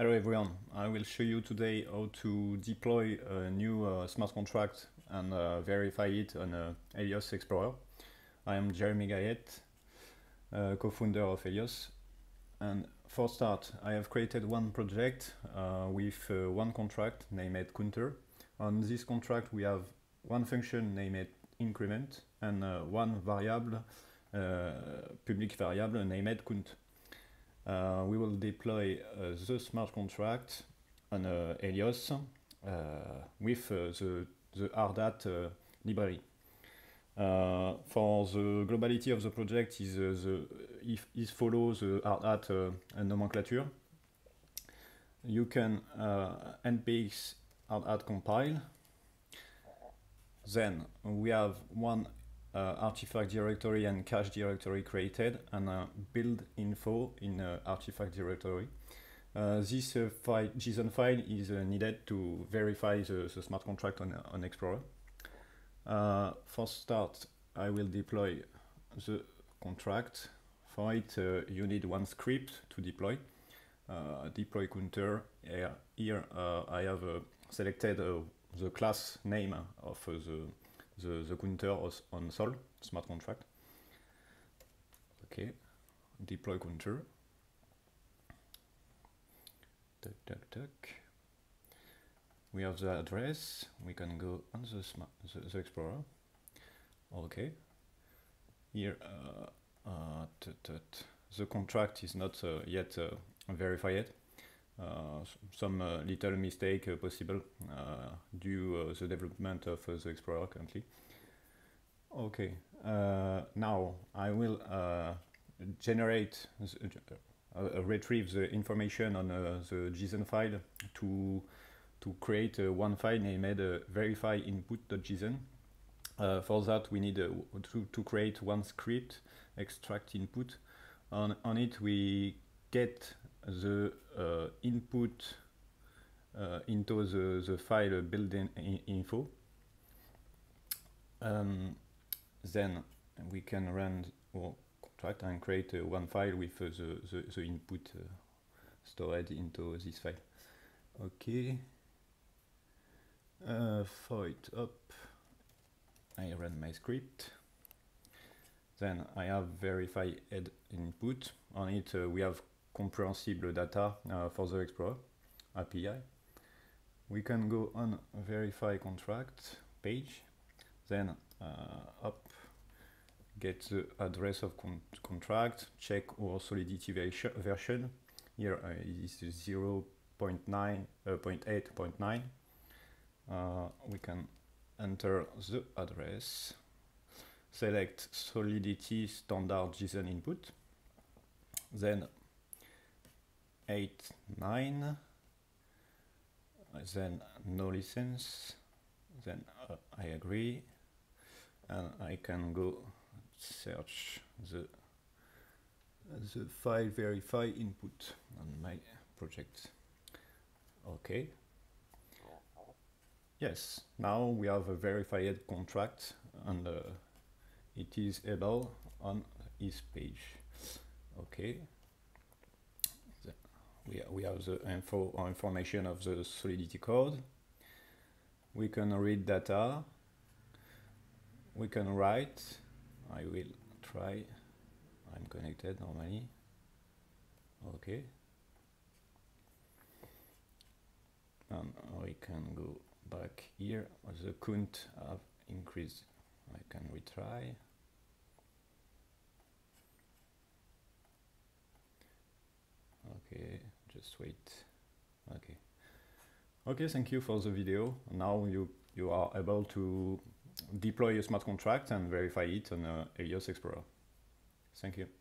Hello everyone, I will show you today how to deploy a new uh, smart contract and uh, verify it on uh, Helios Explorer. I am Jeremy Guyet, uh, co-founder of Helios. And for start, I have created one project uh, with uh, one contract named counter. On this contract we have one function named increment and one variable, public variable named count. Uh, we will deploy uh, the smart contract on uh, Helios with the, the Hardhat library. Uh, for the globality of the project is uh, the if it follows the Hardhat uh, nomenclature. You can npx Hardhat compile. Then we have one uh, artifact directory and cache directory created and uh, build info in uh, artifact directory. Uh, this uh, JSON file is needed to verify the, the, smart contract on, on Explorer. for start, I will deploy the contract. For it, you need one script to deploy. deploy counter. Here, here I have selected the class name of the the, the counter on Sol, smart contract. Okay, deploy counter. Tuck, tuck, tuck. We have the address. We can go on the, smart, the, the Explorer. Okay. Here, uh, uh, the contract is not uh, yet uh, verified. Uh, some uh, little mistake uh, possible due the development of the Explorer currently. Okay, now I will generate uh, retrieve the information on uh, the JSON file to to create uh, one file named uh, verify input.json. for that, we need to, to create one script, extract input. On, on it, we get the uh, input uh, into the, the file building info. Um, then we can run our contract and create uh, one file with the, the, the, input stored into this file. Okay. Uh, for it up, I run my script. Then I have verify head input. On it, uh, we have comprehensible data uh, for the Explorer API. We can go on verify contract page, then uh, up, get the address of con contract, check our Solidity version. Here uh, is 0 0.8.9. Uh, uh, we can enter the address, select Solidity standard JSON input, then 8, 9, then no license, then uh, I agree, and I can go search the the file verify input on my project. Okay. Yes, now we have a verified contract and uh, it is able on this page. Okay we, we have the info or information of the Solidity code. We can read data. We can write. I will try. I'm connected normally. Okay. And we can go back here. The count have increased. I can retry. Okay just wait. Okay. Okay thank you for the video. Now you you are able to deploy a smart contract and verify it on uh, Helios Explorer. Thank you